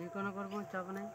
যে কোনো করব চাপ নাই।